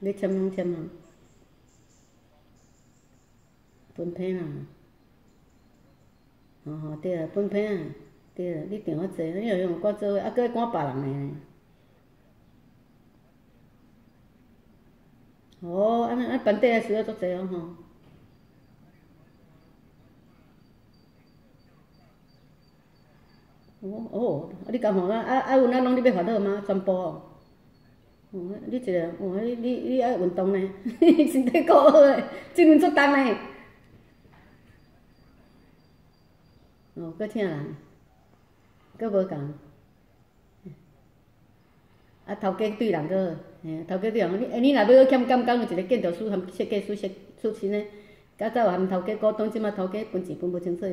你签拢签啊？分配啦，吼吼对啊，分配啊，对啊，你订较济，你若用我做伙，啊，搁赶别人诶。哦，安尼啊，班底也需要足济哦吼。哦哦，啊你共吼啊啊啊有哪拢你要烦恼吗？全部哦。哦，你一个哦，你你你爱运动呢，身体够好诶，责任足重呢。哦，搁疼人，搁无共。啊，头家对人搁好，嘿，头家对人，你你若要欠监工，有一个建筑师含设计师设出身诶，较早含头家沟通，即马头家分钱分无清楚，